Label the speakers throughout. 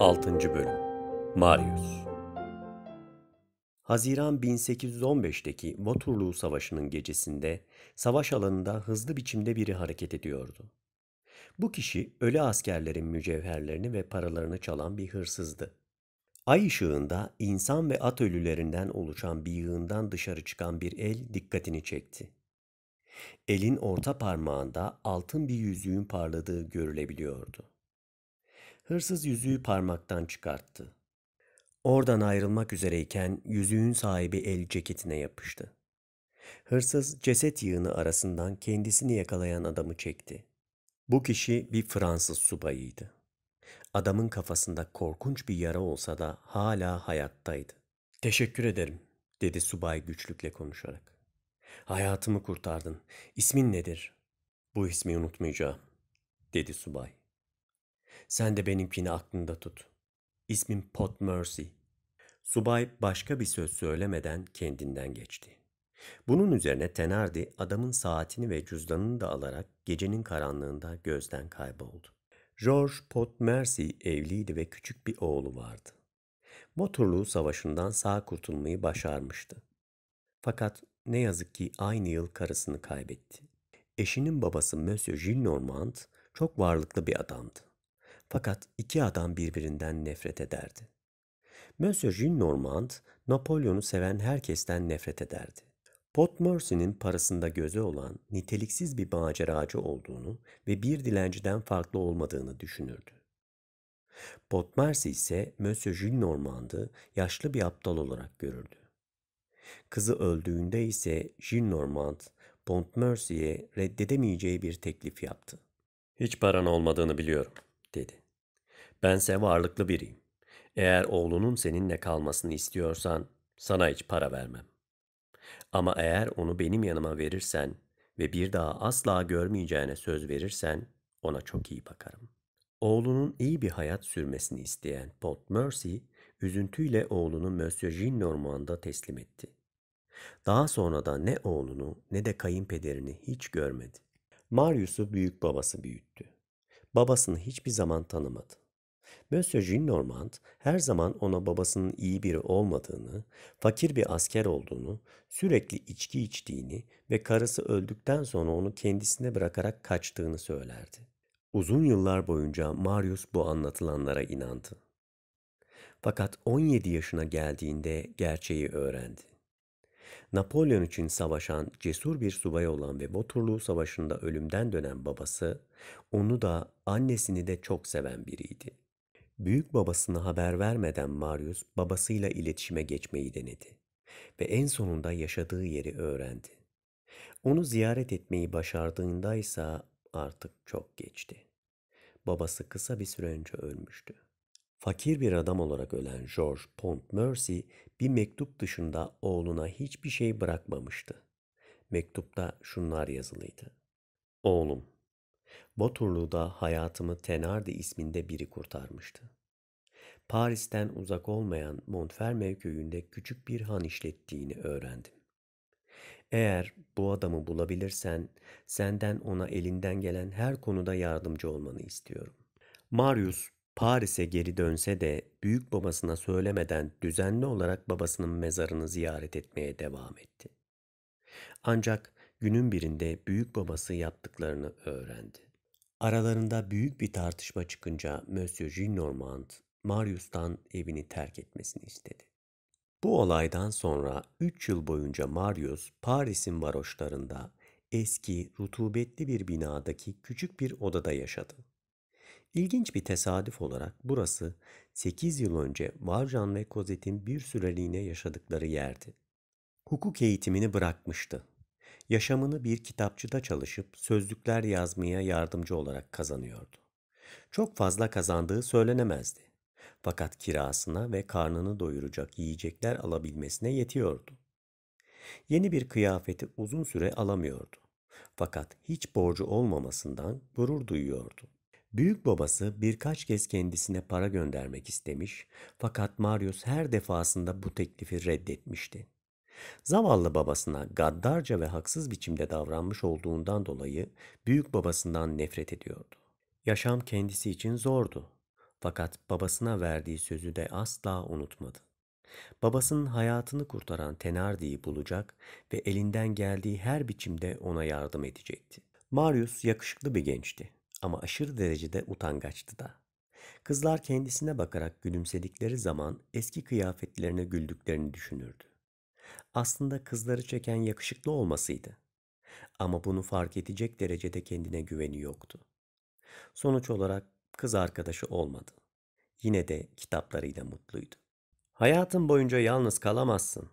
Speaker 1: 6. Bölüm Marius Haziran 1815'teki Waterloo Savaşı'nın gecesinde savaş alanında hızlı biçimde biri hareket ediyordu. Bu kişi ölü askerlerin mücevherlerini ve paralarını çalan bir hırsızdı. Ay ışığında insan ve at ölülerinden oluşan bir yığından dışarı çıkan bir el dikkatini çekti. Elin orta parmağında altın bir yüzüğün parladığı görülebiliyordu. Hırsız yüzüğü parmaktan çıkarttı. Oradan ayrılmak üzereyken yüzüğün sahibi el ceketine yapıştı. Hırsız ceset yığını arasından kendisini yakalayan adamı çekti. Bu kişi bir Fransız subayıydı. Adamın kafasında korkunç bir yara olsa da hala hayattaydı. Teşekkür ederim, dedi subay güçlükle konuşarak. Hayatımı kurtardın. İsmin nedir? Bu ismi unutmayacağım, dedi subay. Sen de benimkini aklında tut. İsmim Pot Mercy. Subay başka bir söz söylemeden kendinden geçti. Bunun üzerine Tenardi adamın saatini ve cüzdanını da alarak gecenin karanlığında gözden kayboldu. George Pot Mercy evliydi ve küçük bir oğlu vardı. Motorlu savaşından sağ kurtulmayı başarmıştı. Fakat ne yazık ki aynı yıl karısını kaybetti. Eşinin babası Monsieur Gillenormand çok varlıklı bir adamdı. Fakat iki adam birbirinden nefret ederdi. Monsieur Gillenormand, Napolyon'u seven herkesten nefret ederdi. Pot Mercy'nin parasında gözü olan niteliksiz bir maceracı olduğunu ve bir dilenciden farklı olmadığını düşünürdü. Pot Mercy ise Monsieur Gillenormand'ı yaşlı bir aptal olarak görürdü. Kızı öldüğünde ise Gillenormand, Pontmercy'ye reddedemeyeceği bir teklif yaptı. Hiç paran olmadığını biliyorum, dedi. Bense varlıklı biriyim. Eğer oğlunun seninle kalmasını istiyorsan sana hiç para vermem. Ama eğer onu benim yanıma verirsen ve bir daha asla görmeyeceğine söz verirsen ona çok iyi bakarım. Oğlunun iyi bir hayat sürmesini isteyen Pot Mercy, üzüntüyle oğlunu Monsieur Gillenormand'a teslim etti. Daha sonra da ne oğlunu ne de kayınpederini hiç görmedi. Marius'u büyük babası büyüttü. Babasını hiçbir zaman tanımadı. Monsieur Gillenormand her zaman ona babasının iyi biri olmadığını, fakir bir asker olduğunu, sürekli içki içtiğini ve karısı öldükten sonra onu kendisine bırakarak kaçtığını söylerdi. Uzun yıllar boyunca Marius bu anlatılanlara inandı. Fakat 17 yaşına geldiğinde gerçeği öğrendi. Napolyon için savaşan cesur bir subay olan ve Waterloo Savaşı'nda ölümden dönen babası, onu da annesini de çok seven biriydi. Büyük babasına haber vermeden Marius babasıyla iletişime geçmeyi denedi ve en sonunda yaşadığı yeri öğrendi. Onu ziyaret etmeyi başardığında ise artık çok geçti. Babası kısa bir süre önce ölmüştü. Fakir bir adam olarak ölen George Pontmercy bir mektup dışında oğluna hiçbir şey bırakmamıştı. Mektupta şunlar yazılıydı. Oğlum, Baturlu'da hayatımı Tenardi isminde biri kurtarmıştı. Paris'ten uzak olmayan Montfermeil köyünde küçük bir han işlettiğini öğrendim. Eğer bu adamı bulabilirsen senden ona elinden gelen her konuda yardımcı olmanı istiyorum. Marius Paris'e geri dönse de büyük babasına söylemeden düzenli olarak babasının mezarını ziyaret etmeye devam etti. Ancak günün birinde büyük babası yaptıklarını öğrendi. Aralarında büyük bir tartışma çıkınca Monsieur Gillenormand, Marius'tan evini terk etmesini istedi. Bu olaydan sonra 3 yıl boyunca Marius, Paris'in varoşlarında eski, rutubetli bir binadaki küçük bir odada yaşadı. İlginç bir tesadüf olarak burası 8 yıl önce Valjean ve Cosette'in bir süreliğine yaşadıkları yerdi. Hukuk eğitimini bırakmıştı. Yaşamını bir kitapçıda çalışıp sözlükler yazmaya yardımcı olarak kazanıyordu. Çok fazla kazandığı söylenemezdi. Fakat kirasına ve karnını doyuracak yiyecekler alabilmesine yetiyordu. Yeni bir kıyafeti uzun süre alamıyordu. Fakat hiç borcu olmamasından gurur duyuyordu. Büyük babası birkaç kez kendisine para göndermek istemiş fakat Marius her defasında bu teklifi reddetmişti. Zavallı babasına gaddarca ve haksız biçimde davranmış olduğundan dolayı büyük babasından nefret ediyordu. Yaşam kendisi için zordu. Fakat babasına verdiği sözü de asla unutmadı. Babasının hayatını kurtaran Tenardi'yi bulacak ve elinden geldiği her biçimde ona yardım edecekti. Marius yakışıklı bir gençti ama aşırı derecede utangaçtı da. Kızlar kendisine bakarak gülümsedikleri zaman eski kıyafetlerine güldüklerini düşünürdü. Aslında kızları çeken yakışıklı olmasıydı. Ama bunu fark edecek derecede kendine güveni yoktu. Sonuç olarak kız arkadaşı olmadı. Yine de kitaplarıyla mutluydu. Hayatın boyunca yalnız kalamazsın,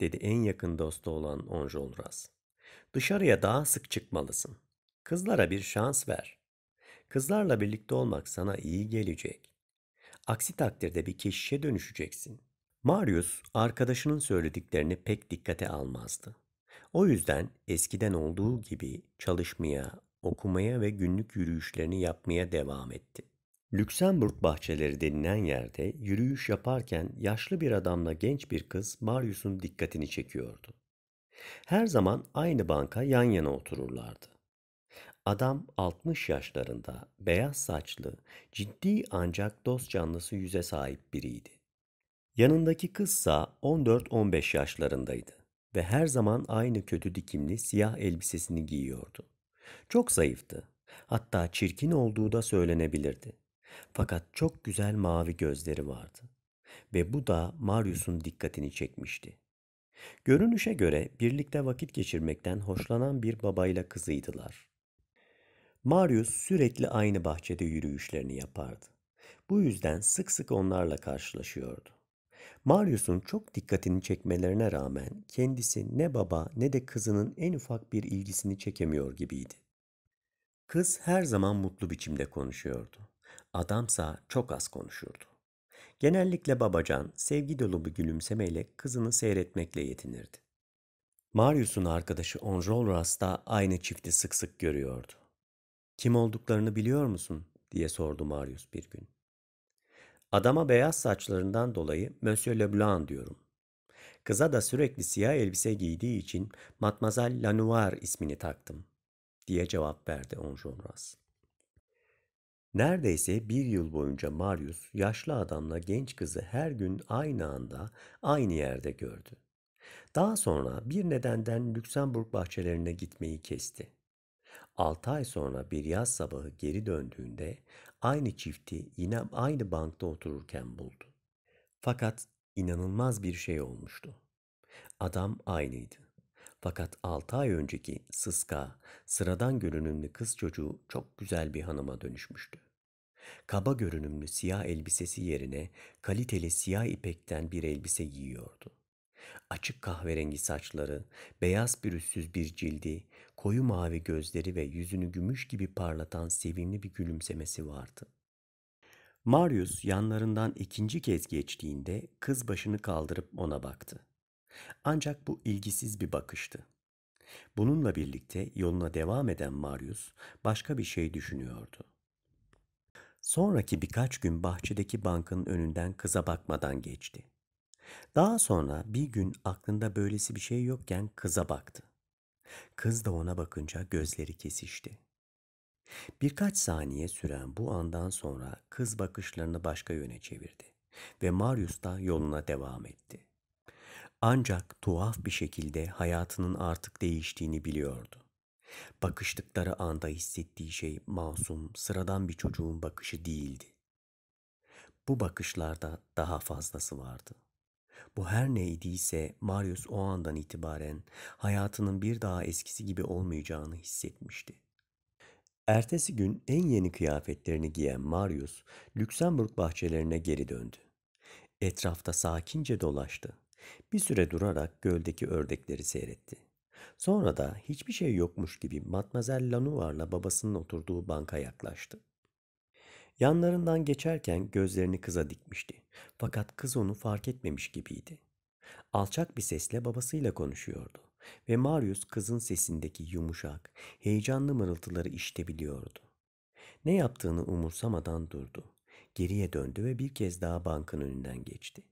Speaker 1: dedi en yakın dostu olan Enjolras. Dışarıya daha sık çıkmalısın. Kızlara bir şans ver. Kızlarla birlikte olmak sana iyi gelecek. Aksi takdirde bir keşişe dönüşeceksin. Marius arkadaşının söylediklerini pek dikkate almazdı. O yüzden eskiden olduğu gibi çalışmaya, okumaya ve günlük yürüyüşlerini yapmaya devam etti. Lüksemburg bahçeleri denilen yerde yürüyüş yaparken yaşlı bir adamla genç bir kız Marius'un dikkatini çekiyordu. Her zaman aynı banka yan yana otururlardı. Adam 60 yaşlarında, beyaz saçlı, ciddi ancak dost canlısı yüze sahip biriydi. Yanındaki kızsa 14-15 yaşlarındaydı ve her zaman aynı kötü dikimli siyah elbisesini giyiyordu. Çok zayıftı. Hatta çirkin olduğu da söylenebilirdi. Fakat çok güzel mavi gözleri vardı. Ve bu da Marius'un dikkatini çekmişti. Görünüşe göre birlikte vakit geçirmekten hoşlanan bir babayla kızıydılar. Marius sürekli aynı bahçede yürüyüşlerini yapardı. Bu yüzden sık sık onlarla karşılaşıyordu. Marius'un çok dikkatini çekmelerine rağmen kendisi ne baba ne de kızının en ufak bir ilgisini çekemiyor gibiydi. Kız her zaman mutlu biçimde konuşuyordu. Adamsa çok az konuşurdu. Genellikle babacan sevgi dolu bir gülümsemeyle kızını seyretmekle yetinirdi. Marius'un arkadaşı Enjolras da aynı çifti sık sık görüyordu. Kim olduklarını biliyor musun? diye sordu Marius bir gün. Adama beyaz saçlarından dolayı Monsieur Leblanc diyorum. Kıza da sürekli siyah elbise giydiği için Mademoiselle Lanoir ismini taktım, diye cevap verdi Enjolras. Neredeyse bir yıl boyunca Marius yaşlı adamla genç kızı her gün aynı anda aynı yerde gördü. Daha sonra bir nedenden Lüksemburg bahçelerine gitmeyi kesti. Altı ay sonra bir yaz sabahı geri döndüğünde aynı çifti yine aynı bankta otururken buldu. Fakat inanılmaz bir şey olmuştu. Adam aynıydı. Fakat altı ay önceki sıska, sıradan görünümlü kız çocuğu çok güzel bir hanıma dönüşmüştü. Kaba görünümlü siyah elbisesi yerine kaliteli siyah ipekten bir elbise giyiyordu. Açık kahverengi saçları, beyaz pürüzsüz bir cildi, koyu mavi gözleri ve yüzünü gümüş gibi parlatan sevimli bir gülümsemesi vardı. Marius yanlarından ikinci kez geçtiğinde kız başını kaldırıp ona baktı. Ancak bu ilgisiz bir bakıştı. Bununla birlikte yoluna devam eden Marius başka bir şey düşünüyordu. Sonraki birkaç gün bahçedeki bankın önünden kıza bakmadan geçti. Daha sonra bir gün aklında böylesi bir şey yokken kıza baktı. Kız da ona bakınca gözleri kesişti. Birkaç saniye süren bu andan sonra kız bakışlarını başka yöne çevirdi ve Marius da yoluna devam etti. Ancak tuhaf bir şekilde hayatının artık değiştiğini biliyordu. Bakıştıkları anda hissettiği şey masum, sıradan bir çocuğun bakışı değildi. Bu bakışlarda daha fazlası vardı. Bu her neydiyse Marius o andan itibaren hayatının bir daha eskisi gibi olmayacağını hissetmişti. Ertesi gün en yeni kıyafetlerini giyen Marius, Lüksemburg bahçelerine geri döndü. Etrafta sakince dolaştı. Bir süre durarak göldeki ördekleri seyretti. Sonra da hiçbir şey yokmuş gibi Matmazel Lanuvar'la babasının oturduğu banka yaklaştı. Yanlarından geçerken gözlerini kıza dikmişti. Fakat kız onu fark etmemiş gibiydi. Alçak bir sesle babasıyla konuşuyordu ve Marius kızın sesindeki yumuşak, heyecanlı mırıltıları işitebiliyordu. Ne yaptığını umursamadan durdu. Geriye döndü ve bir kez daha bankın önünden geçti.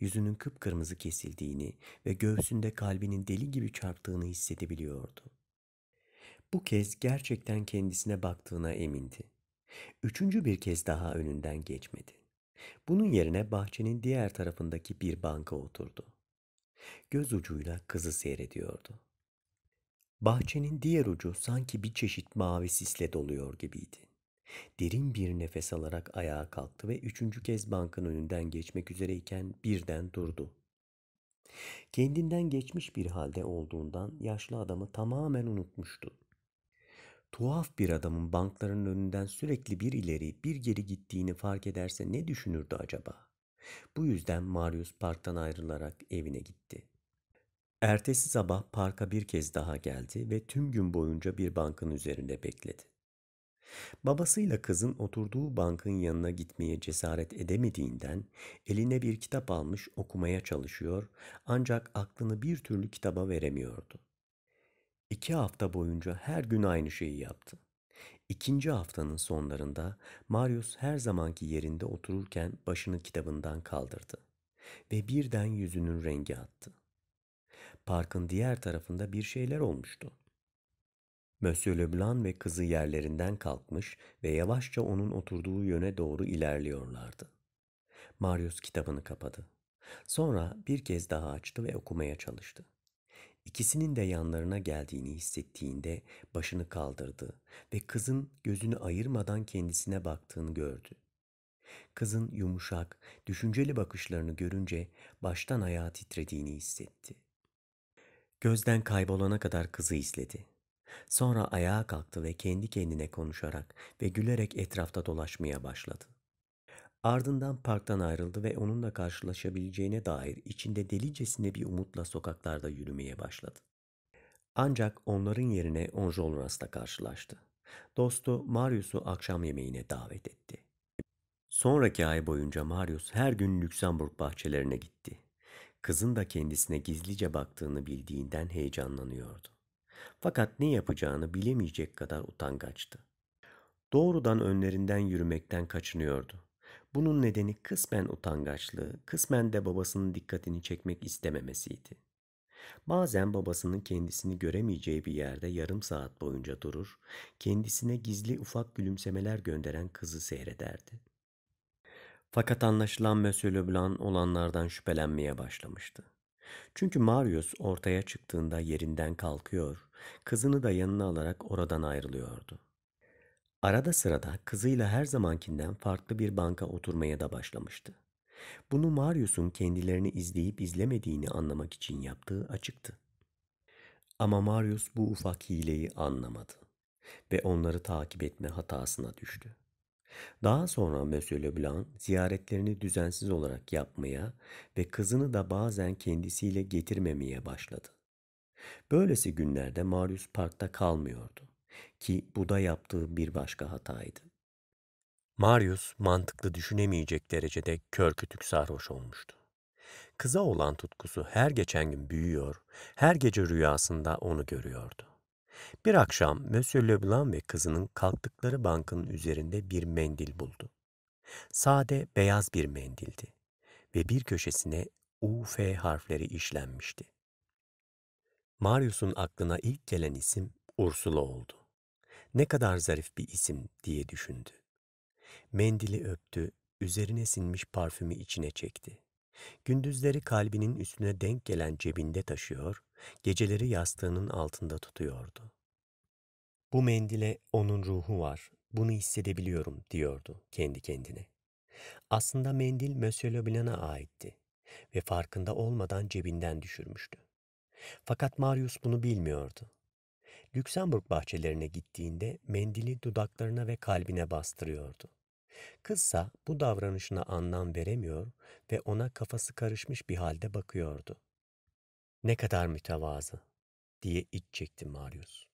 Speaker 1: Yüzünün kıpkırmızı kesildiğini ve göğsünde kalbinin deli gibi çarptığını hissedebiliyordu. Bu kez gerçekten kendisine baktığına emindi. Üçüncü bir kez daha önünden geçmedi. Bunun yerine bahçenin diğer tarafındaki bir banka oturdu. Göz ucuyla kızı seyrediyordu. Bahçenin diğer ucu sanki bir çeşit mavi sisle doluyor gibiydi. Derin bir nefes alarak ayağa kalktı ve üçüncü kez bankın önünden geçmek üzereyken birden durdu. Kendinden geçmiş bir halde olduğundan yaşlı adamı tamamen unutmuştu. Tuhaf bir adamın bankların önünden sürekli bir ileri bir geri gittiğini fark ederse ne düşünürdü acaba? Bu yüzden Marius parktan ayrılarak evine gitti. Ertesi sabah parka bir kez daha geldi ve tüm gün boyunca bir bankın üzerinde bekledi. Babasıyla kızın oturduğu bankın yanına gitmeye cesaret edemediğinden eline bir kitap almış okumaya çalışıyor ancak aklını bir türlü kitaba veremiyordu. İki hafta boyunca her gün aynı şeyi yaptı. İkinci haftanın sonlarında Marius her zamanki yerinde otururken başını kitabından kaldırdı ve birden yüzünün rengi attı. Parkın diğer tarafında bir şeyler olmuştu. Monsieur Leblanc ve kızı yerlerinden kalkmış ve yavaşça onun oturduğu yöne doğru ilerliyorlardı. Marius kitabını kapadı. Sonra bir kez daha açtı ve okumaya çalıştı. İkisinin de yanlarına geldiğini hissettiğinde başını kaldırdı ve kızın gözünü ayırmadan kendisine baktığını gördü. Kızın yumuşak, düşünceli bakışlarını görünce baştan ayağa titrediğini hissetti. Gözden kaybolana kadar kızı izledi. Sonra ayağa kalktı ve kendi kendine konuşarak ve gülerek etrafta dolaşmaya başladı. Ardından parktan ayrıldı ve onunla karşılaşabileceğine dair içinde delicesine bir umutla sokaklarda yürümeye başladı. Ancak onların yerine Enjolras'la karşılaştı. Dostu Marius'u akşam yemeğine davet etti. Sonraki ay boyunca Marius her gün Lüksemburg bahçelerine gitti. Kızın da kendisine gizlice baktığını bildiğinden heyecanlanıyordu. Fakat ne yapacağını bilemeyecek kadar utangaçtı. Doğrudan önlerinden yürümekten kaçınıyordu. Bunun nedeni kısmen utangaçlığı, kısmen de babasının dikkatini çekmek istememesiydi. Bazen babasının kendisini göremeyeceği bir yerde yarım saat boyunca durur, kendisine gizli ufak gülümsemeler gönderen kızı seyrederdi. Fakat anlaşılan Monsieur Leblanc olanlardan şüphelenmeye başlamıştı. Çünkü Marius ortaya çıktığında yerinden kalkıyor, kızını da yanına alarak oradan ayrılıyordu. Arada sırada kızıyla her zamankinden farklı bir banka oturmaya da başlamıştı. Bunu Marius'un kendilerini izleyip izlemediğini anlamak için yaptığı açıktı. Ama Marius bu ufak hileyi anlamadı ve onları takip etme hatasına düştü. Daha sonra Monsieur Leblanc ziyaretlerini düzensiz olarak yapmaya ve kızını da bazen kendisiyle getirmemeye başladı. Böylesi günlerde Marius parkta kalmıyordu ki bu da yaptığı bir başka hataydı. Marius mantıklı düşünemeyecek derecede kör kütük sarhoş olmuştu. Kıza olan tutkusu her geçen gün büyüyor, her gece rüyasında onu görüyordu. Bir akşam Monsieur Leblanc ve kızının kalktıkları bankın üzerinde bir mendil buldu. Sade beyaz bir mendildi ve bir köşesine UF harfleri işlenmişti. Marius'un aklına ilk gelen isim Ursula oldu. Ne kadar zarif bir isim diye düşündü. Mendili öptü, üzerine sinmiş parfümü içine çekti. Gündüzleri kalbinin üstüne denk gelen cebinde taşıyor, geceleri yastığının altında tutuyordu. Bu mendile onun ruhu var, bunu hissedebiliyorum diyordu kendi kendine. Aslında mendil Monsieur Leblanc'a aitti ve farkında olmadan cebinden düşürmüştü. Fakat Marius bunu bilmiyordu. Lüksemburg bahçelerine gittiğinde mendili dudaklarına ve kalbine bastırıyordu. Kızsa bu davranışına anlam veremiyor ve ona kafası karışmış bir halde bakıyordu. Ne kadar mütevazı diye iç çekti Marius.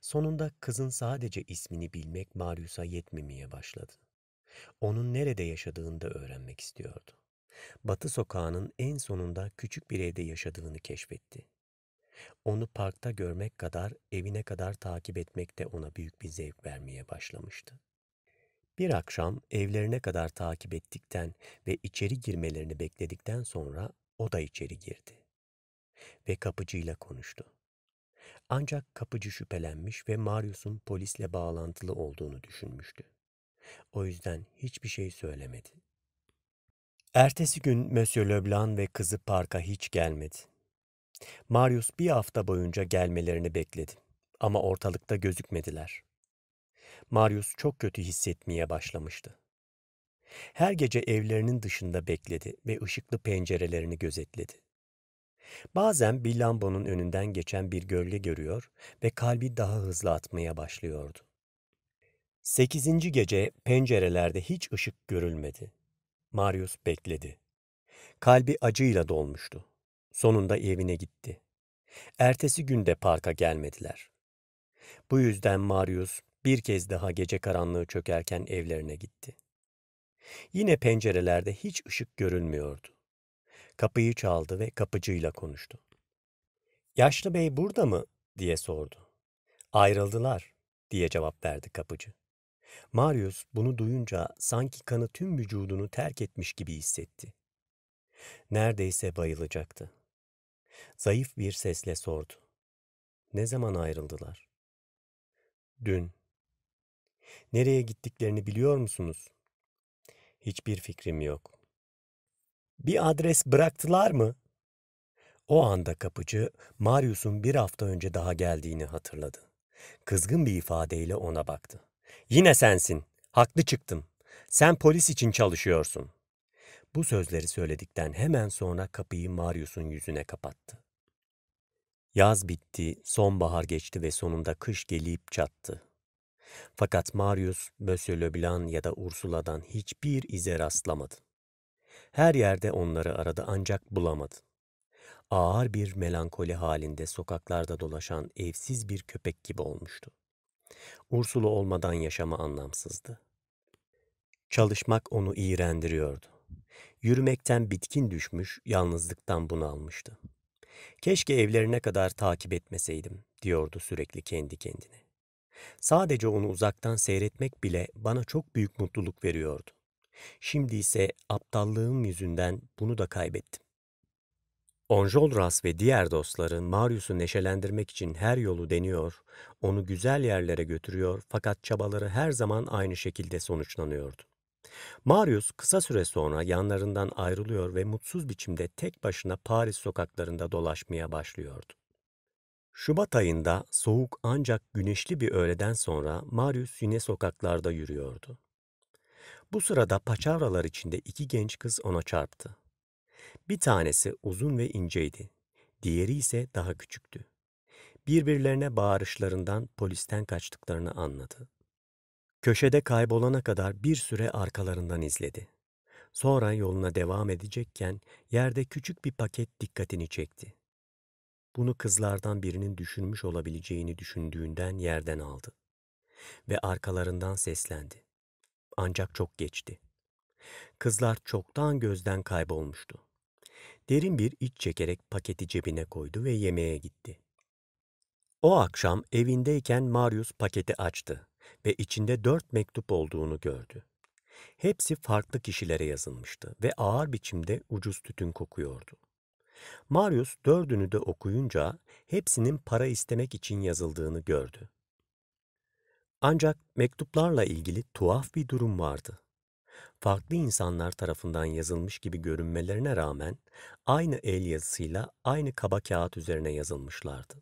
Speaker 1: Sonunda kızın sadece ismini bilmek Marius'a yetmemeye başladı. Onun nerede yaşadığını da öğrenmek istiyordu. Batı sokağının en sonunda küçük bir evde yaşadığını keşfetti. Onu parkta görmek kadar evine kadar takip etmek de ona büyük bir zevk vermeye başlamıştı. Bir akşam evlerine kadar takip ettikten ve içeri girmelerini bekledikten sonra o da içeri girdi ve kapıcıyla konuştu. Ancak kapıcı şüphelenmiş ve Marius'un polisle bağlantılı olduğunu düşünmüştü. O yüzden hiçbir şey söylemedi. Ertesi gün Monsieur Leblanc ve kızı parka hiç gelmedi. Marius bir hafta boyunca gelmelerini bekledi ama ortalıkta gözükmediler. Marius çok kötü hissetmeye başlamıştı. Her gece evlerinin dışında bekledi ve ışıklı pencerelerini gözetledi. Bazen bir lambonun önünden geçen bir gölge görüyor ve kalbi daha hızlı atmaya başlıyordu. Sekizinci gece pencerelerde hiç ışık görülmedi. Marius bekledi. Kalbi acıyla dolmuştu. Sonunda evine gitti. Ertesi gün de parka gelmediler. Bu yüzden Marius bir kez daha gece karanlığı çökerken evlerine gitti. Yine pencerelerde hiç ışık görülmüyordu. Kapıyı çaldı ve kapıcıyla konuştu. Yaşlı bey burada mı? diye sordu. Ayrıldılar diye cevap verdi kapıcı. Marius bunu duyunca sanki kanı tüm vücudunu terk etmiş gibi hissetti. Neredeyse bayılacaktı. Zayıf bir sesle sordu. Ne zaman ayrıldılar? Dün. Nereye gittiklerini biliyor musunuz? Hiçbir fikrim yok. Bir adres bıraktılar mı? O anda kapıcı Marius'un bir hafta önce daha geldiğini hatırladı. Kızgın bir ifadeyle ona baktı. Yine sensin. Haklı çıktım. Sen polis için çalışıyorsun. Bu sözleri söyledikten hemen sonra kapıyı Marius'un yüzüne kapattı. Yaz bitti, sonbahar geçti ve sonunda kış gelip çattı. Fakat Marius, Monsieur Leblanc ya da Ursula'dan hiçbir ize rastlamadı. Her yerde onları aradı ancak bulamadı. Ağır bir melankoli halinde sokaklarda dolaşan evsiz bir köpek gibi olmuştu. Ursula olmadan yaşama anlamsızdı. Çalışmak onu iğrendiriyordu. Yürümekten bitkin düşmüş, yalnızlıktan bunalmıştı. Keşke evlerine kadar takip etmeseydim, diyordu sürekli kendi kendine. Sadece onu uzaktan seyretmek bile bana çok büyük mutluluk veriyordu. Şimdi ise aptallığım yüzünden bunu da kaybettim. Enjolras ve diğer dostları Marius'u neşelendirmek için her yolu deniyor, onu güzel yerlere götürüyor fakat çabaları her zaman aynı şekilde sonuçlanıyordu. Marius kısa süre sonra yanlarından ayrılıyor ve mutsuz biçimde tek başına Paris sokaklarında dolaşmaya başlıyordu. Şubat ayında soğuk ancak güneşli bir öğleden sonra Marius yine sokaklarda yürüyordu. Bu sırada paçavralar içinde iki genç kız ona çarptı. Bir tanesi uzun ve inceydi, diğeri ise daha küçüktü. Birbirlerine bağırışlarından polisten kaçtıklarını anladı. Köşede kaybolana kadar bir süre arkalarından izledi. Sonra yoluna devam edecekken yerde küçük bir paket dikkatini çekti. Bunu kızlardan birinin düşünmüş olabileceğini düşündüğünden yerden aldı. Ve arkalarından seslendi. Ancak çok geçti. Kızlar çoktan gözden kaybolmuştu. Derin bir iç çekerek paketi cebine koydu ve yemeğe gitti. O akşam evindeyken Marius paketi açtı ve içinde dört mektup olduğunu gördü. Hepsi farklı kişilere yazılmıştı ve ağır biçimde ucuz tütün kokuyordu. Marius dördünü de okuyunca hepsinin para istemek için yazıldığını gördü. Ancak mektuplarla ilgili tuhaf bir durum vardı. Farklı insanlar tarafından yazılmış gibi görünmelerine rağmen aynı el yazısıyla aynı kaba kağıt üzerine yazılmışlardı.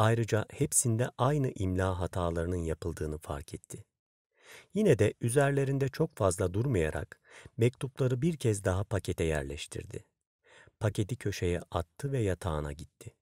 Speaker 1: Ayrıca hepsinde aynı imla hatalarının yapıldığını fark etti. Yine de üzerlerinde çok fazla durmayarak mektupları bir kez daha pakete yerleştirdi. Paketi köşeye attı ve yatağına gitti.